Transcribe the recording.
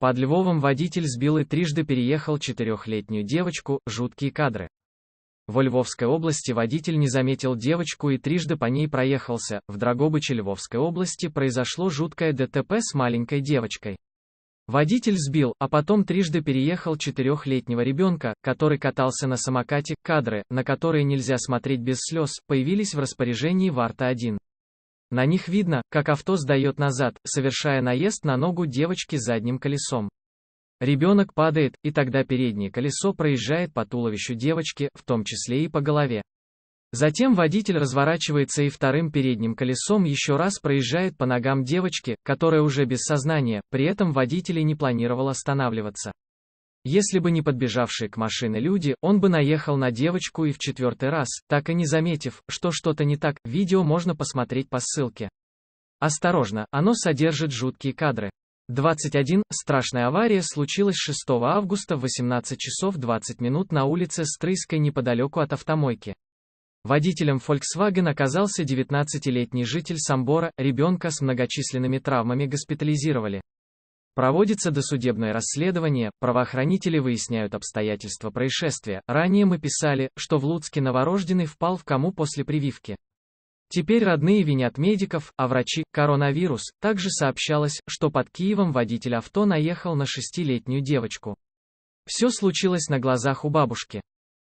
Под Львовом водитель сбил и трижды переехал четырехлетнюю девочку, жуткие кадры. Во Львовской области водитель не заметил девочку и трижды по ней проехался. В Драгобыче Львовской области произошло жуткое ДТП с маленькой девочкой. Водитель сбил, а потом трижды переехал четырехлетнего ребенка, который катался на самокате. Кадры, на которые нельзя смотреть без слез, появились в распоряжении Варта-1. На них видно, как авто сдает назад, совершая наезд на ногу девочки задним колесом. Ребенок падает, и тогда переднее колесо проезжает по туловищу девочки, в том числе и по голове. Затем водитель разворачивается и вторым передним колесом еще раз проезжает по ногам девочки, которая уже без сознания, при этом водитель и не планировал останавливаться. Если бы не подбежавшие к машине люди, он бы наехал на девочку и в четвертый раз, так и не заметив, что что-то не так, видео можно посмотреть по ссылке. Осторожно, оно содержит жуткие кадры. 21. Страшная авария случилась 6 августа в 18 часов 20 минут на улице Стрыской неподалеку от автомойки. Водителем Volkswagen оказался 19-летний житель Самбора, ребенка с многочисленными травмами госпитализировали. Проводится досудебное расследование, правоохранители выясняют обстоятельства происшествия. Ранее мы писали, что в Луцке новорожденный впал в кому после прививки. Теперь родные винят медиков, а врачи – коронавирус. Также сообщалось, что под Киевом водитель авто наехал на шестилетнюю девочку. Все случилось на глазах у бабушки.